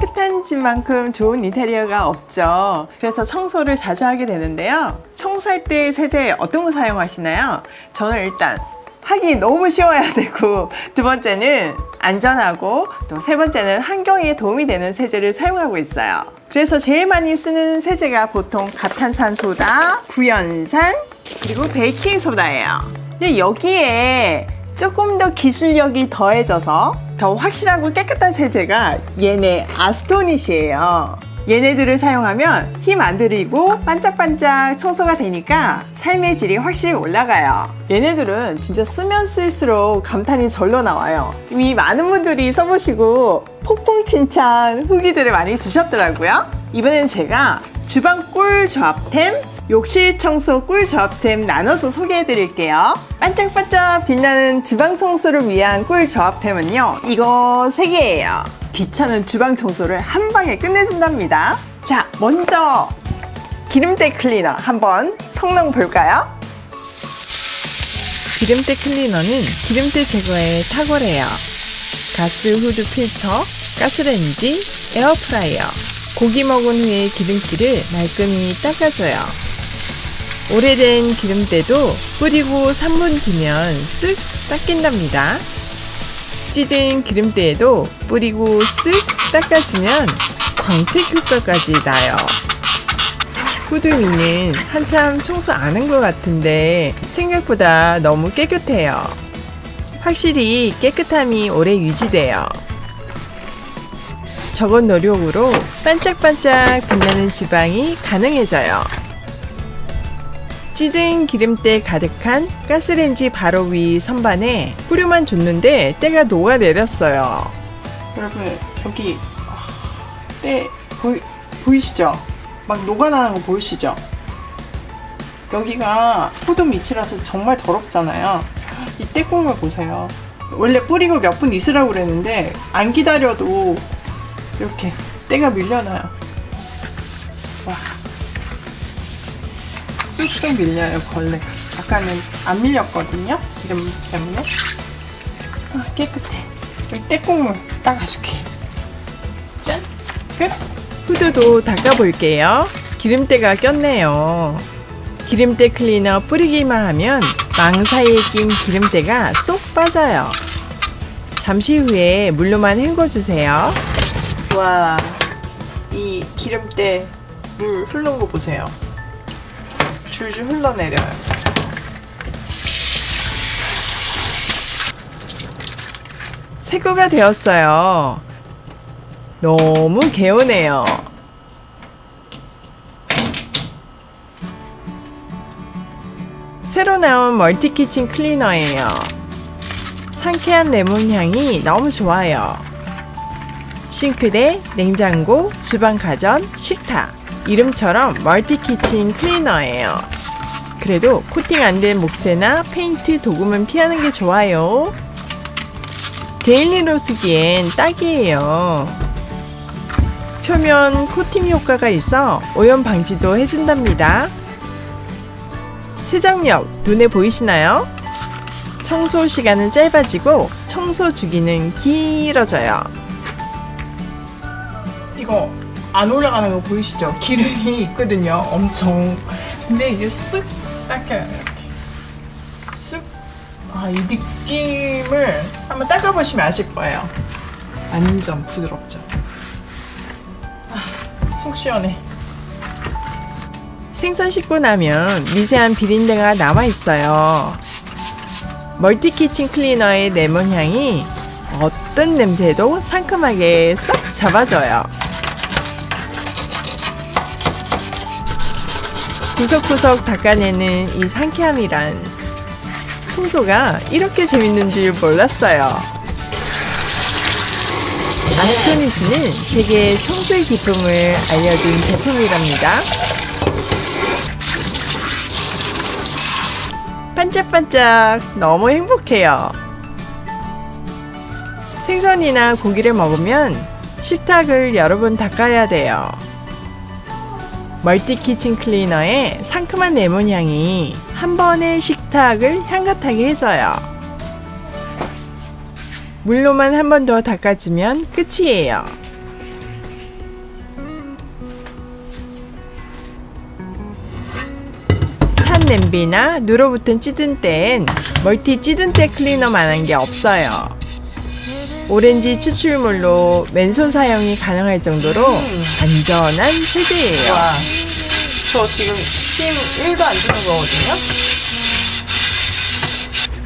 깨끗한 집만큼 좋은 인테리어가 없죠. 그래서 청소를 자주 하게 되는데요. 청소할 때 세제 어떤 거 사용하시나요? 저는 일단 하기 너무 쉬워야 되고 두 번째는 안전하고 또 세 번째는 환경에 도움이 되는 세제를 사용하고 있어요. 그래서 제일 많이 쓰는 세제가 보통 가탄산소다, 구연산, 그리고 베이킹소다예요. 근데 여기에 조금 더 기술력이 더해져서 더 확실하고 깨끗한 세제가 얘네 아스토닛이에요. 얘네들을 사용하면 힘 안 들이고 반짝반짝 청소가 되니까 삶의 질이 확실히 올라가요. 얘네들은 진짜 쓰면 쓸수록 감탄이 절로 나와요. 이미 많은 분들이 써보시고 폭풍 칭찬 후기들을 많이 주셨더라고요. 이번엔 제가 주방 꿀 조합템 욕실 청소 꿀 조합템 나눠서 소개해 드릴게요. 반짝반짝 빛나는 주방 청소를 위한 꿀 조합템은요. 이거 3개예요. 귀찮은 주방 청소를 한 방에 끝내준답니다. 자, 먼저 기름때 클리너 한번 성능 볼까요? 기름때 클리너는 기름때 제거에 탁월해요. 가스 후드 필터, 가스레인지, 에어프라이어, 고기 먹은 후에 기름기를 말끔히 닦아줘요. 오래된 기름때도 뿌리고 3분 뒤면 쓱 닦인답니다. 찌든 기름때에도 뿌리고 쓱 닦아주면 광택 효과까지 나요. 위는 한참 청소 안 한 것 같은데 생각보다 너무 깨끗해요. 확실히 깨끗함이 오래 유지돼요. 적은 노력으로 반짝반짝 빛나는 지방이 가능해져요. 찌든 기름때 가득한 가스렌지 바로 위 선반에 뿌려만 줬는데 때가 녹아내렸어요. 여러분 여기 때 보이, 보이시죠? 막 녹아나는 거 보이시죠? 여기가 후드 밑이라서 정말 더럽잖아요. 이 때국물 보세요. 원래 뿌리고 몇 분 있으라고 그랬는데 안 기다려도 이렇게 때가 밀려나요. 와. 쑥쑥 밀려요 벌레가 아까는 안 밀렸거든요 기름 때문에. 아 깨끗해. 여기 때국물 닦아줄게. 짠! 끝! 후드도 닦아볼게요. 기름때가 꼈네요. 기름때 클리너 뿌리기만 하면 망 사이에 낀 기름때가 쏙 빠져요. 잠시 후에 물로만 헹궈주세요. 와 이 기름때 물 흐른 거 보세요 줄줄 흘러내려요. 새거가 되었어요. 너무 개운해요. 새로 나온 multi kitchen cleaner예요. 상쾌한 레몬 향이 너무 좋아요. 싱크대, 냉장고, 주방 가전, 식탁. 이름처럼 multi kitchen cleaner예요. 그래도 코팅 안 된 목재나 페인트 도금은 피하는 게 좋아요. daily로 쓰기엔 딱이에요. 표면 코팅 효과가 있어 오염 방지도 해준답니다. 세정력 눈에 보이시나요? 청소 시간은 짧아지고 청소 주기는 길어져요. 이거 안 올라가는 거 보이시죠? 기름이 있거든요. 엄청. 근데 이게 쓱 닦여요. 이렇게. 쓱. 아, 이 느낌을 한번 닦아보시면 아실 거예요. 완전 부드럽죠. 아, 속 시원해. 생선 씻고 나면 미세한 비린내가 남아 있어요. 멀티키친 클리너의 레몬 향이 어떤 냄새도 상큼하게 싹 잡아줘요. 구석구석 닦아내는 이 상쾌함이란 청소가 이렇게 재밌는 줄 몰랐어요. 아스토니스는 세계 청소의 기쁨을 알려준 제품이랍니다. 반짝반짝 너무 행복해요. 생선이나 고기를 먹으면 식탁을 여러 번 닦아야 돼요. multi kitchen cleaner의 상큼한 레몬 향이 한 번의 식탁을 향긋하게 해줘요. 물로만 한 번 더 닦아주면 끝이에요. 탄 냄비나 누러붙은 찌든 때엔 multi 찌든 때 클리너만한 게 없어요. 오렌지 추출물로 맨손 사용이 가능할 정도로 안전한 세제예요. 와, 저 지금 힘 1도 안 주는 거거든요.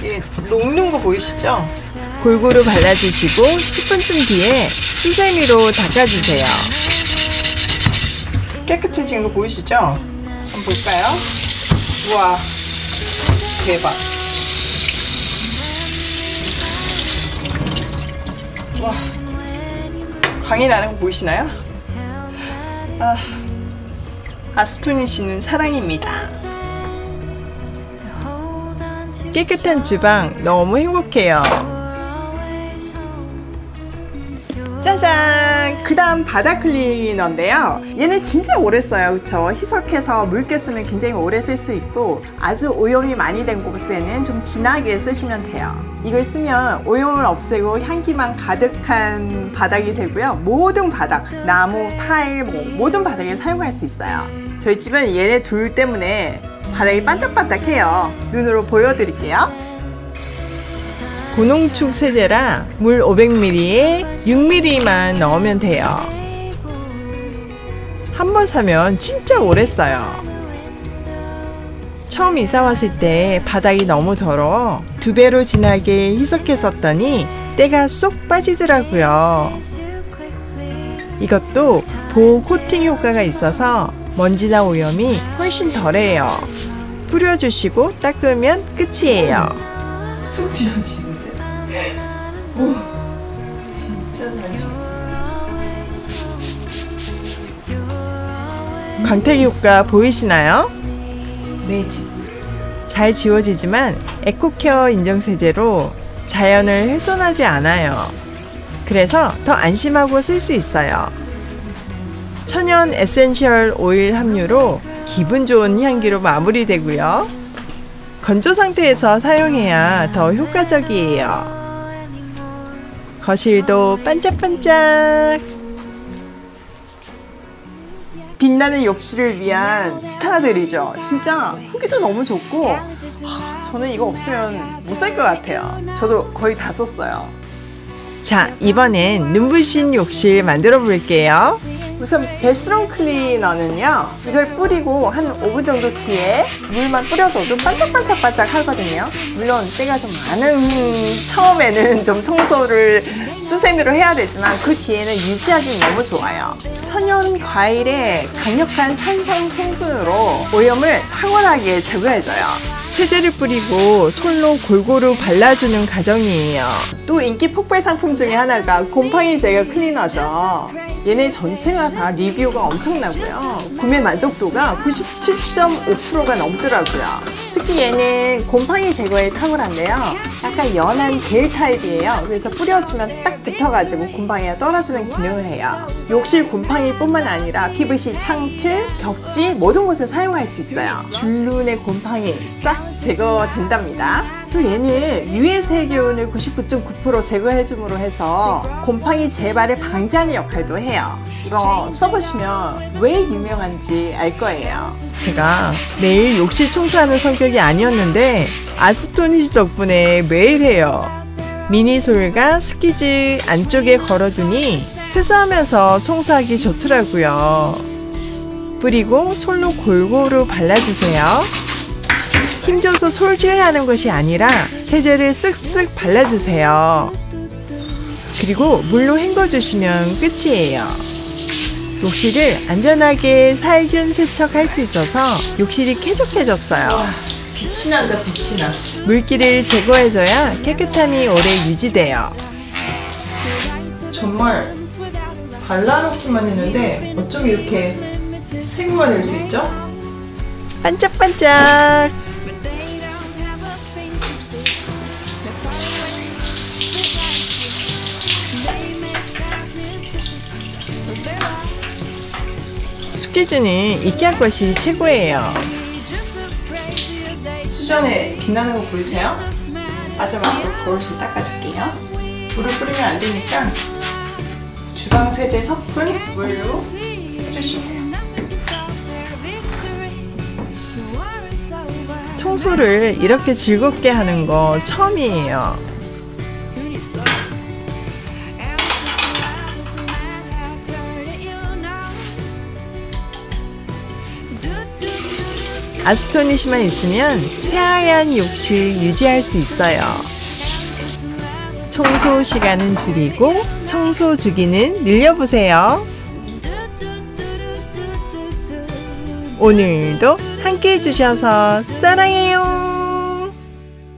이게 녹는 거 보이시죠? 골고루 발라주시고 10분쯤 뒤에 수세미로 닦아주세요. 깨끗해진 거 보이시죠? 한번 볼까요? 우와, 대박. 와, 광이 나는 거 보이시나요? 아, 아스토니 씨는 사랑입니다. 깨끗한 주방 너무 행복해요. 다음 바닥 클리너인데요. 얘는 진짜 오래 써요. 그쵸? 희석해서 묽게 쓰면 굉장히 오래 쓸 수 있고 아주 오염이 많이 된 곳에는 좀 진하게 쓰시면 돼요. 이걸 쓰면 오염을 없애고 향기만 가득한 바닥이 되고요. 모든 바닥, 나무, 타일, 뭐 모든 바닥에 사용할 수 있어요. 저희 집은 얘네 둘 때문에 바닥이 반짝반짝해요. 눈으로 보여드릴게요. 고농축 세제라 물 500ml에 6ml만 넣으면 돼요. 한 번 사면 진짜 오래 써요. 처음 이사 왔을 때 바닥이 너무 더러워 두 배로 진하게 희석했었더니 때가 쏙 빠지더라고요. 이것도 보호 코팅 효과가 있어서 먼지나 오염이 훨씬 덜해요. 뿌려주시고 닦으면 끝이에요. 쑥 지어지는데. 오, 진짜 잘 지어져. 광택 효과 보이시나요? 매직. 잘 지워지지만 eco care 인증세제로 자연을 훼손하지 않아요. 그래서 더 안심하고 쓸 수 있어요. 천연 essential oil 함유로 기분 좋은 향기로 마무리되고요. 건조 상태에서 사용해야 더 효과적이에요. 거실도 반짝반짝. 빛나는 욕실을 위한 스타들이죠. 진짜 후기도 너무 좋고 하, 저는 이거 없으면 못 살 것 같아요. 저도 거의 다 썼어요. 자, 이번엔 눈부신 욕실 만들어 볼게요. 우선 베스룸 클리너는요. 이걸 뿌리고 한 5분 정도 뒤에 물만 뿌려줘도 반짝반짝반짝 하거든요. 물론 때가 좀 많은 처음에는 좀 청소를 수세미로 해야 되지만 그 뒤에는 유지하기 너무 좋아요. 천연 과일의 강력한 산성 성분으로 오염을 탁월하게 제거해줘요. 세제를 뿌리고 솔로 골고루 발라주는 과정이에요. 또 인기 폭발 상품 중에 하나가 곰팡이 제거 클리너죠. 얘네 전체가 다 리뷰가 엄청나고요. 구매 만족도가 97.5%가 넘더라고요. 특히 얘는 곰팡이 제거에 탁월한데요. 약간 연한 겔 타입이에요. 그래서 뿌려주면 딱 붙어가지고 곰팡이가 떨어지는 기능을 해요. 욕실 곰팡이뿐만 아니라 PVC 창틀, 벽지 모든 곳에 사용할 수 있어요. 줄눈의 곰팡이 싹 제거된답니다. 또 얘는 유해 세균을 99.9% 제거해줌으로 해서 곰팡이 재발을 방지하는 역할도 해요. 이거 써보시면 왜 유명한지 알 거예요. 제가 매일 욕실 청소하는 성격이 아니었는데 아스토니시 덕분에 매일 해요. 미니 솔과 스키즈 안쪽에 걸어두니 세수하면서 청소하기 좋더라고요. 뿌리고 솔로 골고루 발라주세요. 힘줘서 솔질하는 것이 아니라 세제를 쓱쓱 발라주세요. 그리고 물로 헹궈주시면 끝이에요. 욕실을 안전하게 살균 세척할 수 있어서 욕실이 쾌적해졌어요. 빛이 난다, 빛이 나. 물기를 제거해줘야 깨끗함이 오래 유지돼요. 정말 발라놓기만 했는데 어쩜 이렇게 색만 낼수 있죠? 반짝반짝! 스키즈는 이케아 것이 최고예요. 수전에 빛나는 거 보이세요? 마지막으로 거울 좀 닦아줄게요. 물을 뿌리면 안 되니까 주방 세제 섞은 물로 해주시면 돼요. 청소를 이렇게 즐겁게 하는 거 처음이에요. 아스토니시만 있으면 새하얀 욕실 유지할 수 있어요. 청소 시간은 줄이고 청소 주기는 늘려보세요. 오늘도 함께 해주셔서 사랑해요.